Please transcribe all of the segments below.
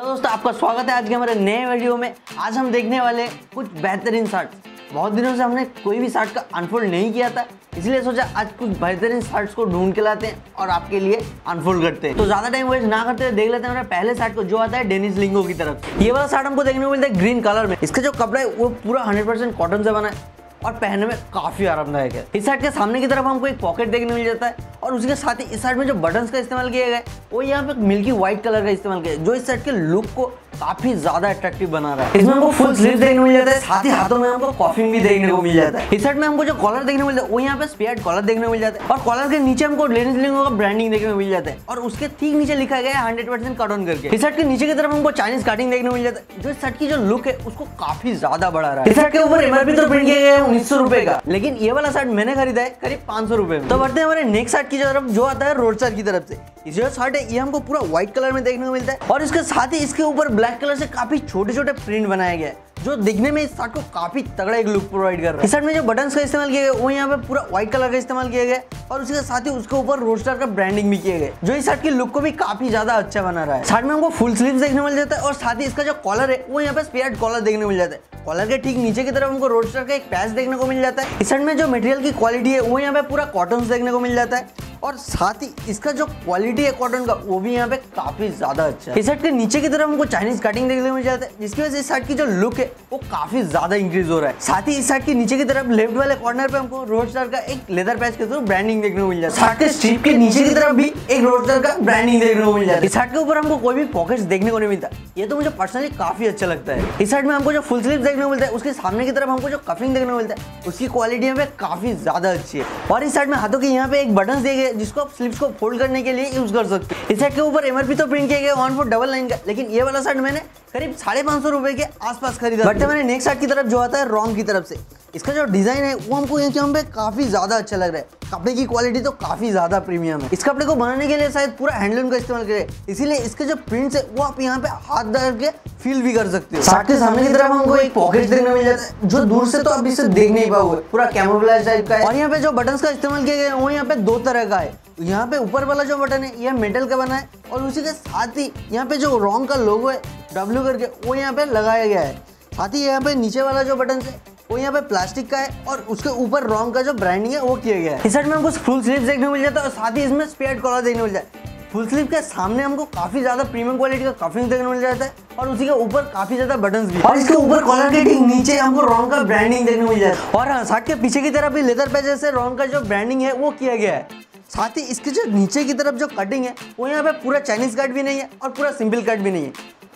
Hello दोस्तों, आपका स्वागत है आज के हमारे नए वीडियो में। आज हम देखने वाले कुछ बेहतरीन शर्ट्स बहुत दिनों से हमने कोई भी शर्ट का अनफोल्ड नहीं किया था, इसलिए सोचा आज कुछ बेहतरीन शर्ट्स को ढूंढ के लाते हैं और आपके लिए अनफोल्ड करते हैं। तो ज़्यादा टाइम वेस्ट ना करते हुए देख लेते हैं हमारे पहले शर्ट को, जो आता है डेनिस लिंगो की तरफ़ ये वाला शर्ट हमको देखने को मिलता है ग्रीन कलर में। इसका जो कपड़ा है, वो पूरा हंड्रेड कॉटन से बना है। और पहनने में काफ़ी आरामदायक है। इस शर्ट के सामने की तरफ़ हमको एक पॉकेट देखने मिल जाता है और उसके साथ ही इस शर्ट में जो बटन्स का इस्तेमाल किया गया वो यहाँ पे मिल्की व्हाइट कलर का इस्तेमाल किया जो इस शर्ट के लुक को काफ़ी ज़्यादा अट्रैक्टिव बना रहा है। इसमें हमको फुल स्लीव देखने मिल जाता है, साथ ही हाथों में हमको कॉफिंग भी देखने को मिल जाता है। इस शर्ट में हमको जो कॉलर देखने मिलता है, वो यहाँ पे स्पेयर कॉलर देखने मिल जाता है। और कॉलर के नीचे हमको लेनिस लिंगो का ब्रांडिंग देखने मिल जाता है। और उसके ठीक नीचे लिखा गया है हंड्रेड परसेंट कट ऑन करके। इस शर्ट के नीचे की तरफ़ हमको चाइनीज़ कटिंग देखने मिल जाता है। जो इस शर्ट की जो लुक है, उसको काफ़ी ज़्यादा बढ़ा रहा है। इस शर्ट के ऊपर एमआरपी तो प्रिंट किया गया है उन्नीस सौ रुपए का। लेकिन ये वाला शर्ट मैंने खरीदा है, करीब पाँच सौ रुपए तो बढ़ते हैं हमारे नेक्स्ट शर्ट की तरफ़, जो आता है रोड शर्ट की तरफ़ से। जो शर्ट है ये हमको पूरा व्हाइट कलर में देखने को मिलता है। और इसके साथ ही इसके ऊपर ब्लैक कलर से काफ़ी छोटे छोटे प्रिंट बनाया गया है, जो दिखने में इस शर्ट को काफ़ी तगड़ा एक लुक प्रोवाइड कर रहा है। इस शर्ट में जो बटन्स का इस्तेमाल किया गया, वो यहाँ पे पूरा व्हाइट कलर का इस्तेमाल किया गया और उसके साथ ही उसके ऊपर रोस्टर का ब्रांडिंग भी किया गया जो इस शर्ट की लुक को भी काफ़ी ज़्यादा अच्छा बना रहा है। शर्ट में हमको फुल स्लीव देखने मिल जाता है और साथ ही इसका जो कॉलर है, वो यहाँ पे स्पेयर कॉलर देखने मिल जाता है। कॉलर के ठीक नीचे की तरफ़ हमको रोस्टर का एक पैच देखने को मिल जाता है। इस में जो मटेरियल की क्वालिटी है, वो यहाँ पे पूरा कॉटन देखने को मिल जाता है। और साथ ही इसका जो क्वालिटी है कॉटन का, वो भी यहाँ पे काफ़ी ज़्यादा अच्छा है। इस शर्ट के नीचे की तरफ़ हमको चाइनीज़ कटिंग देखने को मिल जाता है। जिसकी वजह से इस शर्ट की जो लुक है, वो काफ़ी ज़्यादा इंक्रीज हो रहा है। साथ ही इस शर्ट के नीचे की तरफ़ लेफ़्ट वाले कॉर्नर पे हमको रोड रोडस्टर का एक लेदर पैच के थ्रू ब्रांडिंग देखने को मिल जाता है। शर्ट के स्ट्रीप के नीचे की तरफ़ भी एक रोडस्टर का ब्रांडिंग देखने को मिल जाता है। इस शर्ट के ऊपर हमको कोई भी पॉकेट देखने को नहीं मिलता। ये तो मुझे पर्सनली काफ़ी अच्छा लगता है। इस शर्ट में हमको जो फुल स्लीव देखने को मिलता है। उसके सामने की तरफ़ हमको जो कफिंग देखने को मिलता है, उसकी क्वालिटी यहाँ पे काफ़ी ज़्यादा अच्छी है। और इस साइड में हाथों के यहाँ पे एक बटन दिए गए जिसको आप स्लिप्स को फोल्ड करने के लिए यूज़ कर सकते हैं। इस साइड के ऊपर एमआरपी तो प्रिंट किया गया वन फोर डबल नाइन का। लेकिन ये वाला साइड मैंने करीब साढ़े पाँच सौ रुपए के आसपास खरीदा बट मैंने नेक्स्ट शर्ट की तरफ़ जो आता है रॉन्ग की तरफ़ से। इसका जो डिज़ाइन है वो हमको यहाँ पे काफ़ी ज़्यादा अच्छा लग रहा है। कपड़े की क्वालिटी तो काफ़ी ज़्यादा प्रीमियम है। इस कपड़े को बनाने के लिए शायद पूरा हैंडलूम का इस्तेमाल करे। इसीलिए इसके जो प्रिंट्स है वो आप यहाँ पे हाथ डाल के फील भी कर सकते हो। शर्ट के सामने की तरफ़ हमको एक पॉकेट देखने मिल जाता है जो दूर से तो आप इसे देख नहीं पाओगे। पूरा कैमोफ्लेज टाइप का है। और यहाँ पे जो बटन का इस्तेमाल किया गया है वो यहाँ पे दो तरह का है। यहाँ पे ऊपर वाला जो बटन है यह मेटल का बना है और उसी के साथ ही यहाँ पे जो रॉन्ग का लोगो है डब्ल्यू करके, वो यहाँ पे लगाया गया है। साथ ही यहाँ पे नीचे वाला जो बटन है वो यहाँ पे प्लास्टिक का है और उसके ऊपर रॉन्ग का जो ब्रांडिंग है, वो किया गया है। इस साइड में हमको फुल स्लीव देखने मिल जाता है और साथ ही इसमें स्पेयर कॉलर देखने मिल जाता है। फुल स्लीव के सामने हमको काफ़ी ज़्यादा प्रीमियम क्वालिटी का कफिंग देखने मिल जाता है और उसी के ऊपर काफ़ी ज़्यादा बटन भी। और इसके ऊपर कॉलर के ठीक नीचे हमको रॉन्ग का ब्रांडिंग देखने मिल जाता है। और हाँ साथ के पीछे की तरफ़ भी लेदर पे जैसे रॉन्ग का जो ब्रांडिंग है, वो किया गया है। साथ ही इसके जो नीचे की तरफ़ जो कटिंग है, वो यहाँ पे पूरा चाइनीज़ कट भी नहीं है और पूरा सिंपल कट भी नहीं है।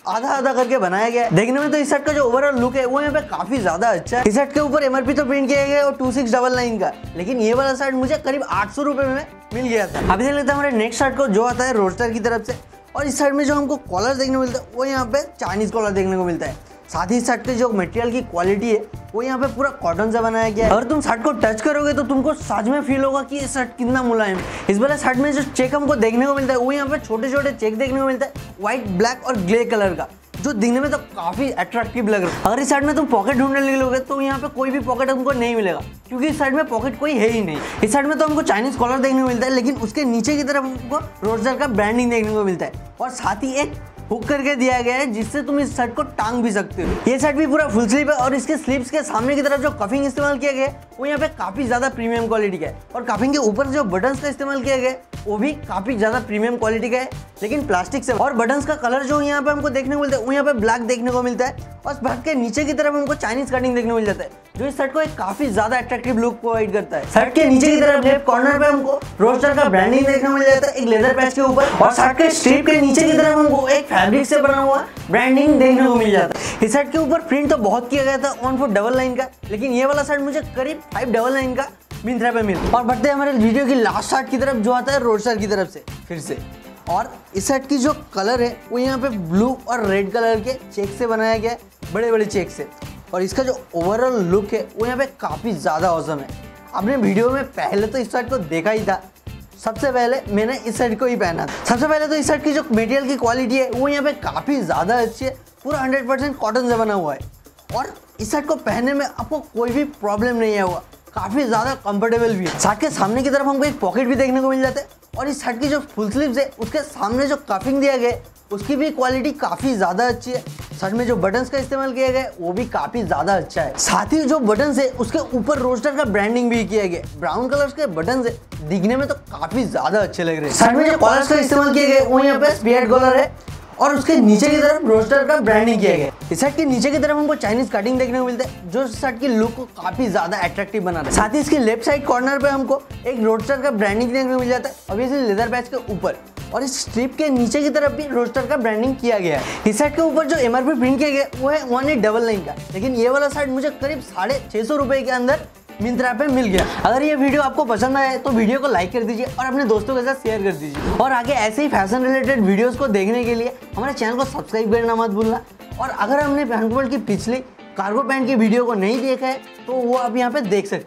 आधा आधा करके बनाया गया है। देखने में तो इस शर्ट का जो ओवरऑल लुक है, वो यहाँ पे काफ़ी ज़्यादा अच्छा है। इस शर्ट के ऊपर एमआरपी तो प्रिंट किया गया और टू सिक्स डबल नाइन का। लेकिन ये वाला शर्ट मुझे करीब आठ सौ रुपए में मिल गया था। अभी देख लेते हैं हमारे नेक्स्ट शर्ट को, जो आता है रोस्टर की तरफ़ से। और इस साइड में जो हमको कॉलर देखने को मिलता है, वो यहाँ पे चाइनीज़ कॉलर देखने को मिलता है। साथ ही शर्ट के जो मटेरियल की क्वालिटी है, वो यहाँ पे पूरा कॉटन से बनाया गया है। अगर तुम शर्ट को टच करोगे तो तुमको सच में फील होगा कि ये शर्ट कितना मुलायम इस वाले शर्ट में जो चेक हमको देखने को मिलता है, वो यहाँ पे छोटे छोटे चेक देखने को मिलता है व्हाइट ब्लैक और ग्रे कलर का, जो दिखने में तो काफ़ी अट्रैक्टिव लग रहा है। अगर इस साइड में तुम पॉकेट ढूँढने निकलोगे तो यहाँ पे कोई भी पॉकेट हमको नहीं मिलेगा, क्योंकि इस साइड में पॉकेट कोई है ही नहीं। इस साइड में तो हमको चाइनीज़ कॉलर देखने को मिलता है, लेकिन उसके नीचे की तरफ़ हमको रोजर का ब्रांडिंग देखने को मिलता है। और साथ ही एक हुक करके दिया गया है, जिससे तुम इस शर्ट को टांग भी सकते हो। ये शर्ट भी पूरा फुल स्लीव है और इसके स्लीव्स के सामने की तरफ़ जो कफिंग इस्तेमाल किया गया है, वो यहाँ पे काफ़ी ज़्यादा प्रीमियम क्वालिटी का है। और कफिंग के ऊपर जो बटन का इस्तेमाल किया गया है वो भी काफ़ी ज़्यादा प्रीमियम क्वालिटी का है, लेकिन प्लास्टिक से और बटन का कलर जो यहाँ पे हमको देखने को मिलता है, वो यहाँ पे ब्लैक देखने को मिलता है, और शर्ट के नीचे की तरफ़ हमको चाइनीज़ कटिंग देखने को मिल जाता है, जो इस शर्ट को एक काफ़ी ज़्यादा अट्रैक्टिव लुक प्रोवाइड करता है। शर्ट के नीचे की तरफ़ लेफ़्ट कॉर्नर पे हमको रोस्टर का ब्रांडिंग देखने को मिल जाता है, एक लेदर पैच के ऊपर, और शर्ट के स्ट्रिप के नीचे की तरफ़ हमको एक फैब्रिक से बना हुआ ब्रांडिंग देखने को मिल जाता है। इस शर्ट के ऊपर प्रिंट तो बहुत किया गया था वन फोर डबल लाइन का, लेकिन ये वाला शर्ट मुझे करीब फाइव डबल लाइन का मिंत्रा पे मिल और बढ़ते हमारे वीडियो की लास्ट शर्ट की तरफ़, जो आता है रोडस्टर की तरफ़ से, फिर से। और इस शर्ट की जो कलर है, वो यहाँ पे ब्लू और रेड कलर के चेक से बनाया गया है बड़े बड़े चेक से। और इसका जो ओवरऑल लुक है, वो यहाँ पे काफ़ी ज़्यादा औसम है। आपने वीडियो में पहले तो इस शर्ट को देखा ही था। सबसे पहले मैंने इस शर्ट को ही पहना था। सबसे पहले तो इस शर्ट की जो मटेरियल की क्वालिटी है, वो यहाँ पे काफ़ी ज़्यादा अच्छी है। पूरा हंड्रेड परसेंट कॉटन से बना हुआ है। और इस शर्ट को पहनने में आपको कोई भी प्रॉब्लम नहीं है हुआ। काफ़ी ज़्यादा कंफर्टेबल भी है। शर्ट के सामने की तरफ़ हमको एक पॉकेट भी देखने को मिल जाता है। और इस शर्ट की जो फुल स्लीव्स है उसके सामने जो कफिंग दिया गया है उसकी भी क्वालिटी काफ़ी ज़्यादा अच्छी है। शर्ट में जो बटन्स का इस्तेमाल किया गया वो भी काफ़ी ज़्यादा अच्छा है। साथ ही जो बटन्स है उसके ऊपर रोस्टर का ब्रांडिंग भी किया गया ब्राउन कलर के बटन्स है दिखने में तो काफ़ी ज़्यादा अच्छे लग रहे हैं। शर्ट में जो कॉलर्स का इस्तेमाल किया गया वो यहाँ पे स्पीड कॉलर है। और उसके नीचे की तरफ़ रोस्टर का ब्रांडिंग किया गया। इस शर्ट के नीचे की तरफ़ हमको चाइनीज़ कटिंग देखने को मिलता है, जो शर्ट की लुक को काफ़ी ज़्यादा अट्रैक्टिव बना रहा है। साथ ही इसके लेफ़्ट साइड कॉर्नर पे हमको एक रोस्टर का ब्रांडिंग देखने को मिल जाता है ऑब्वियसली लेदर पैच के ऊपर। और इस स्ट्रिप के नीचे की तरफ़ भी रोस्टर का ब्रांडिंग किया गया है। इस शर्ट के ऊपर जो एमआरपी प्रिंट किया गया, वो है वन एट डबल नाइन का। लेकिन ये वाला शर्ट मुझे करीब साढ़े छह सौ रुपए के अंदर मिंत्रा पे मिल गया। अगर ये वीडियो आपको पसंद आए तो वीडियो को लाइक कर दीजिए और अपने दोस्तों के साथ शेयर कर दीजिए। और आगे ऐसे ही फ़ैशन रिलेटेड वीडियोस को देखने के लिए, हमारे चैनल को सब्सक्राइब करना मत भूलना। और अगर हमने पैंट की पिछली कार्गो पैंट की वीडियो को नहीं देखा है तो वो आप यहाँ पे देख सकते